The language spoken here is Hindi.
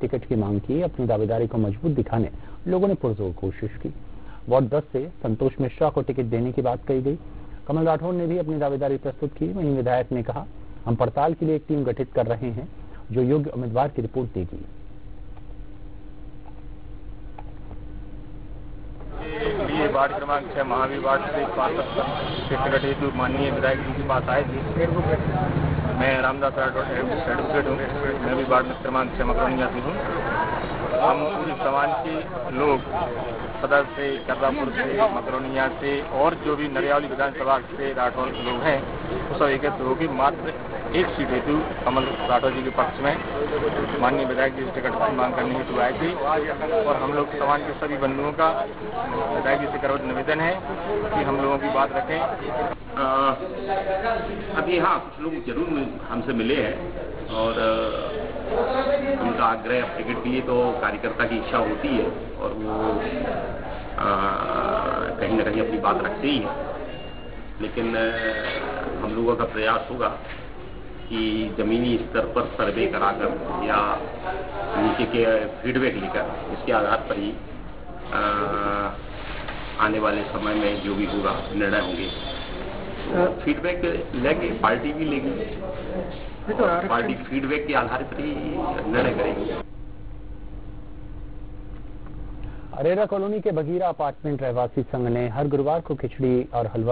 टिकट की मांग की, अपनी दावेदारी को मज़बूत दिखाने लोगों ने पुरजोर कोशिश की। वार्ड 10 से संतोष मिश्रा को टिकट देने की बात कही गई। कमल राठौर ने भी अपनी दावेदारी प्रस्तुत की। वहीं विधायक ने कहा, हम पड़ताल के लिए एक टीम गठित कर रहे हैं, जो योग्य उम्मीदवार की रिपोर्ट देगी। वार्ड क्रमांक छह, महावीर वार्ड से पार्षद टिकट हेतु माननीय विधायक जी के पास आए थे। मैं रामदास राठौर एडवोकेट हूँ। मैं भी बाढ़ क्रमांक से मकरौनी जाती हूँ। हम पूरी समाज के लोग सदर से, करदापुर से, मकरोनिया से और जो भी नरियावली विधानसभा से राठौर के लोग हैं वो सब एकत्र होकर मात्र एक सीट हेतु कमल राठौर जी के पक्ष में माननीय विधायक जी टिकट की मांग करने हेतु आए थे। और हम लोग समाज के सभी बंधुओं का विधायक जी से करवत निवेदन है कि हम लोगों की बात रखें। अभी हाँ कुछ लोग ज़रूर हमसे मिले हैं और उनका आग्रह अब टिकट के लिए तो कार्यकर्ता की इच्छा होती है और वो कहीं ना कहीं अपनी बात रखते ही हैं। लेकिन हम लोगों का प्रयास होगा कि जमीनी स्तर पर सर्वे कराकर या नीचे के फीडबैक लेकर इसके आधार पर ही आने वाले समय में जो भी होगा निर्णय होंगे। फीडबैक लेंगे पार्टी भी लेगी। पार्टी फीडबैक के आधार पर ही निर्णय करेगी। अरेरा कॉलोनी के बगीरा अपार्टमेंट रहवासी संघ ने हर गुरुवार को खिचड़ी और हलवा